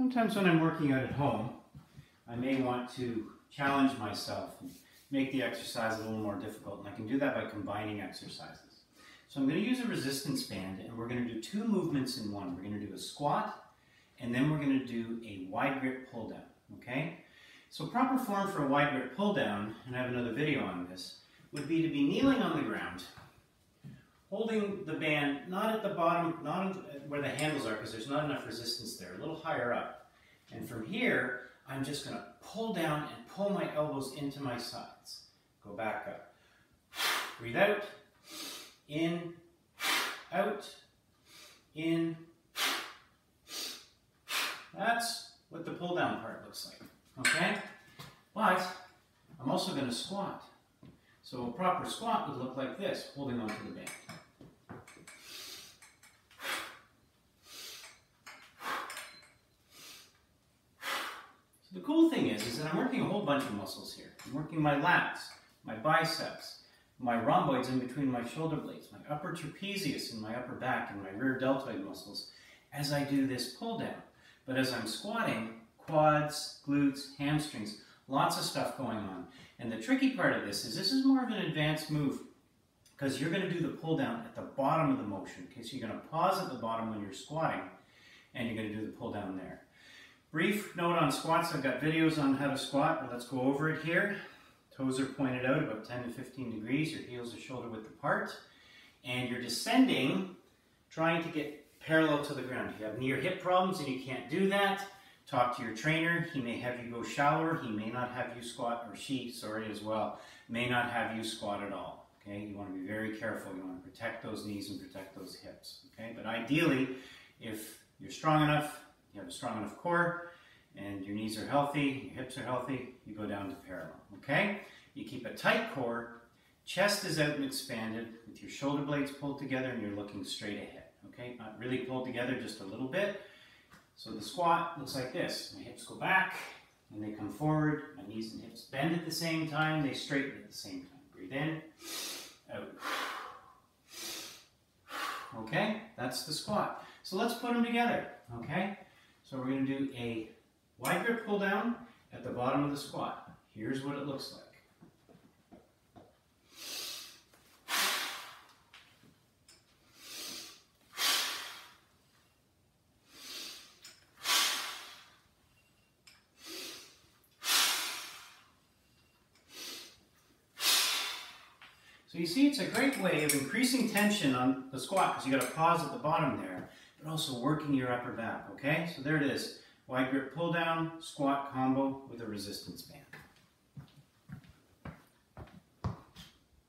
Sometimes when I'm working out at home, I may want to challenge myself and make the exercise a little more difficult. And I can do that by combining exercises. So I'm going to use a resistance band and we're going to do two movements in one. We're going to do a squat and then we're going to do a wide grip pull down. Okay? So proper form for a wide grip pull down, and I have another video on this, would be to be kneeling on the ground, holding the band not at the bottom, not where the handles are because there's not enough resistance there, a little higher up. And from here, I'm just going to pull down and pull my elbows into my sides. Go back up. Breathe out, in, out, in. That's what the pull down part looks like, okay? But I'm also going to squat. So a proper squat would look like this, holding onto the band. The cool thing is, is that I'm working a whole bunch of muscles here. I'm working my lats, my biceps, my rhomboids in between my shoulder blades, my upper trapezius in my upper back, and my rear deltoid muscles as I do this pull down. But as I'm squatting, quads, glutes, hamstrings, lots of stuff going on. And the tricky part of this is this is more of an advanced move because you're going to do the pull down at the bottom of the motion. Okay, so you're going to pause at the bottom when you're squatting and you're going to do the pull down there. Brief note on squats, I've got videos on how to squat, but let's go over it here. Toes are pointed out about 10 to 15 degrees, your heels are shoulder width apart, and you're descending, trying to get parallel to the ground. If you have knee or hip problems and you can't do that, talk to your trainer. He may have you go shallower. He may not have you squat, or she, sorry, as well, may not have you squat at all. Okay, you want to be very careful. You want to protect those knees and protect those hips. Okay, but ideally, if you're strong enough, you have a strong enough core, and your knees are healthy, your hips are healthy, you go down to parallel, okay? You keep a tight core, chest is out and expanded, with your shoulder blades pulled together and you're looking straight ahead, okay? Not really pulled together, just a little bit. So the squat looks like this. My hips go back, and they come forward. My knees and hips bend at the same time. They straighten at the same time. Breathe in, out. Okay, that's the squat. So let's put them together, okay? So we're going to do a wide grip pull down at the bottom of the squat. Here's what it looks like. So you see it's a great way of increasing tension on the squat because you got to pause at the bottom there but also working your upper back, okay? So there it is, wide grip pull down, squat combo with a resistance band.